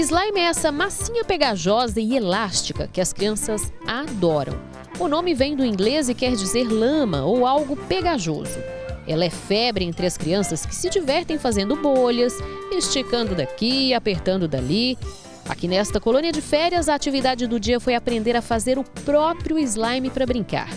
Slime é essa massinha pegajosa e elástica que as crianças adoram. O nome vem do inglês e quer dizer lama ou algo pegajoso. Ela é febre entre as crianças que se divertem fazendo bolhas, esticando daqui, apertando dali. Aqui nesta colônia de férias, a atividade do dia foi aprender a fazer o próprio slime para brincar.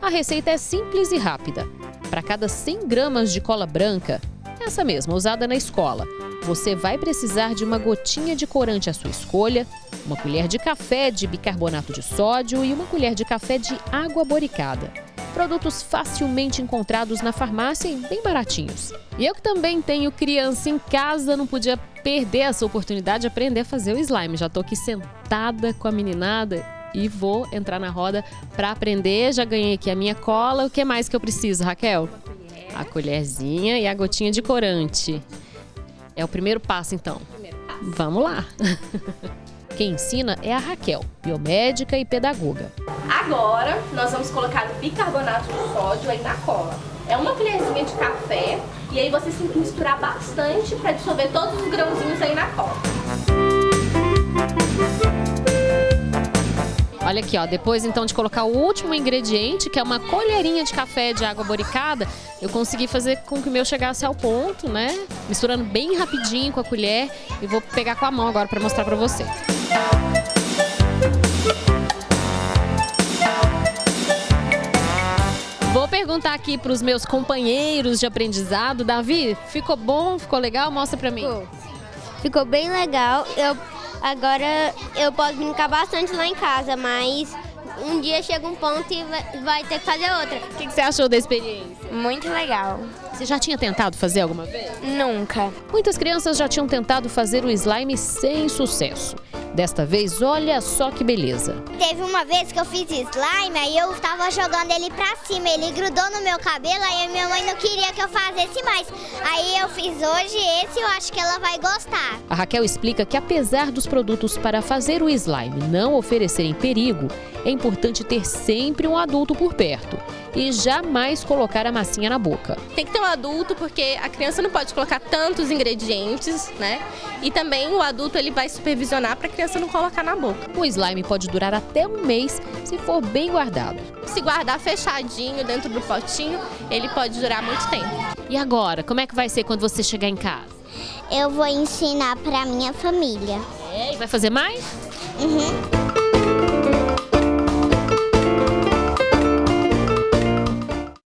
A receita é simples e rápida. Para cada 100 gramas de cola branca, essa mesma usada na escola, você vai precisar de uma gotinha de corante à sua escolha, uma colher de café de bicarbonato de sódio e uma colher de café de água boricada. Produtos facilmente encontrados na farmácia e bem baratinhos. E eu que também tenho criança em casa, não podia perder essa oportunidade de aprender a fazer o slime. Já estou aqui sentada com a meninada e vou entrar na roda para aprender. Já ganhei aqui a minha cola. O que mais que eu preciso, Raquel? A colherzinha e a gotinha de corante. É o primeiro passo, então. Vamos lá. Quem ensina é a Raquel, biomédica e pedagoga. Agora, nós vamos colocar o bicarbonato de sódio aí na cola. É uma colherzinha de café e aí você tem que misturar bastante para dissolver todos os grãozinhos aí na cola. Olha aqui, ó, depois então de colocar o último ingrediente, que é uma colherinha de café de água boricada, eu consegui fazer com que o meu chegasse ao ponto, né? Misturando bem rapidinho com a colher e vou pegar com a mão agora para mostrar para você. Vou perguntar aqui para os meus companheiros de aprendizado. Davi, ficou bom? Ficou legal? Mostra para mim. Ficou. ficou bem legal. Eu Agora eu posso brincar bastante lá em casa, mas um dia chega um ponto e vai ter que fazer outra. O que, você achou da experiência? Muito legal. Você já tinha tentado fazer alguma vez? Nunca. Muitas crianças já tinham tentado fazer o slime sem sucesso. Desta vez, olha só que beleza. Teve uma vez que eu fiz slime, aí eu tava jogando ele pra cima, ele grudou no meu cabelo, aí minha mãe não queria que eu fizesse mais. Aí eu fiz hoje esse e eu acho que ela vai gostar. A Raquel explica que apesar dos produtos para fazer o slime não oferecerem perigo, é importante ter sempre um adulto por perto e jamais colocar a massinha na boca. Tem que ter um adulto porque a criança não pode colocar tantos ingredientes, né? E também o adulto ele vai supervisionar para a criança não colocar na boca. O slime pode durar até um mês se for bem guardado. Se guardar fechadinho dentro do potinho, ele pode durar muito tempo. E agora, como é que vai ser quando você chegar em casa? Eu vou ensinar para minha família. É, e vai fazer mais? Uhum.